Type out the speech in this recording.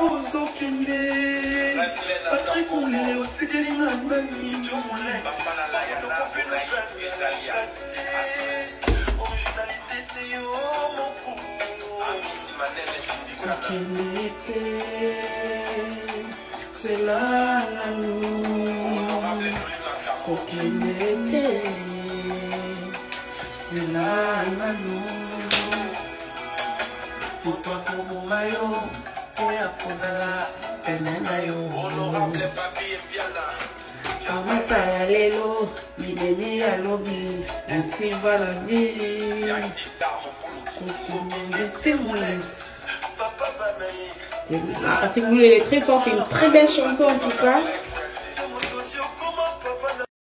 ozokende patrik molele otikeli こきめて辛いわよ utoko bunga yo oya la vie kokomende te molandi Patrick Boulay est très fort, c'est une très belle chanson en tout cas.